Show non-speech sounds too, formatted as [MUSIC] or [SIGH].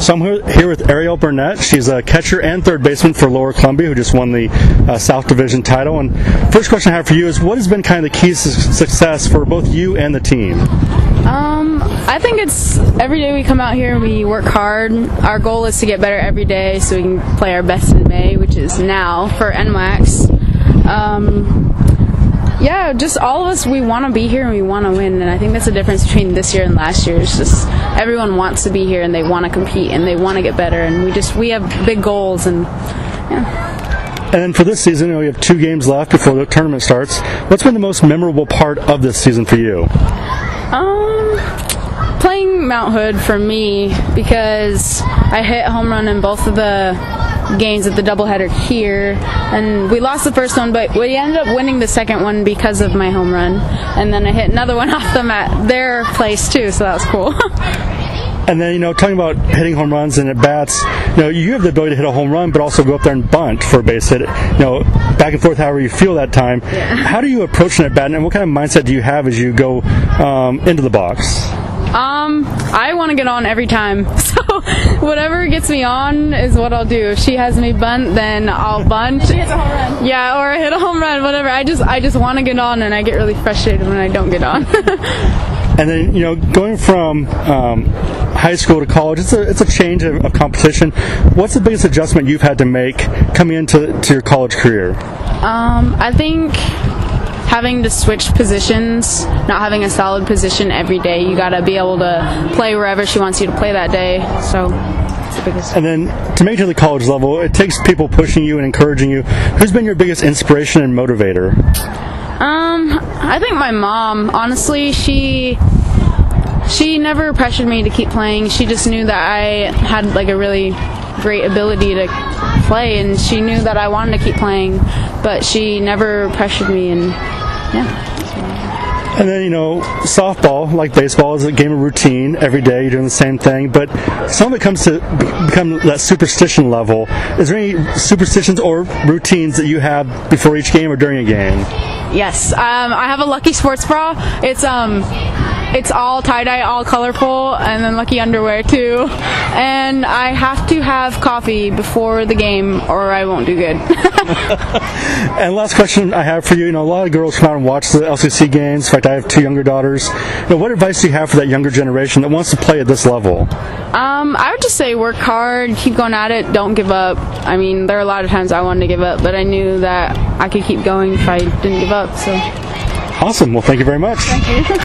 So I'm here- with Arielle Burnett. She's a catcher and third baseman for Lower Columbia, who just won the uh, South Division title. And first question I have for you is, what has been kind of the key to success for both you and the team? Um, I think it's every day we come out here and we work hard. Our goal is to get better every day so we can play our best in May, which is now for NWACS. Um, yeah, just all of us, we want to be here and we want to win. And I think that's the difference between this year and last year. It's just everyone wants to be here and they want to compete and they want to get better. And we just, we have big goals and yeah. And then for this season, you, know, you have two games left before the tournament starts. What's been the most memorable part of this season for you? Um, playing Mount Hood for me because I hit home run in both of the games at the doubleheader here, and we lost the first one, but we ended up winning the second one because of my home run, and then I hit another [LAUGHS] one off them at their place too, so that was cool. [LAUGHS] And then, you know, talking about hitting home runs and at bats, you know, you have the ability to hit a home run, but also go up there and bunt for a base hit. You know, back and forth, however you feel that time. How do you approach an at bat, and what kind of mindset do you have as you go um, into the box? Um, I want to get on every time. [LAUGHS] So [LAUGHS] whatever gets me on is what I'll do. If she has me bunt, then I'll bunt. She hits a home run. Yeah, or I hit a home run, whatever. I just I just want to get on, and I get really frustrated when I don't get on. [LAUGHS] And then, you know, going from um, high school to college, it's a it's a change of, of competition. What's the biggest adjustment you've had to make coming into to your college career? Um, I think having to switch positions, not having a solid position every day, you gotta be able to play wherever she wants you to play that day. So it's the biggest. And then to make it to the college level, it takes people pushing you and encouraging you. Who's been your biggest inspiration and motivator? Um, I think my mom, honestly, she she never pressured me to keep playing. She just knew that I had like a really great ability to play and she knew that I wanted to keep playing, but she never pressured me and yeah. And then, you know, softball, like baseball, is a game of routine. Every day you're doing the same thing. But some of it comes to become that superstition level. Is there any superstitions or routines that you have before each game or during a game? Yes, um, I have a Lucky Sports bra. It's um, it's all tie dye, all colorful, and then Lucky underwear too. And I have to have coffee before the game, or I won't do good. [LAUGHS] And last question I have for you, you know, a lot of girls come out and watch the LCC games. In fact, I have two younger daughters. You know, what advice do you have for that younger generation that wants to play at this level? um, I would just say work hard, keep going at it, don't give up. I mean, there are a lot of times I wanted to give up, but I knew that I could keep going if I didn't give up. So. Awesome. Well, thank you very much. [LAUGHS]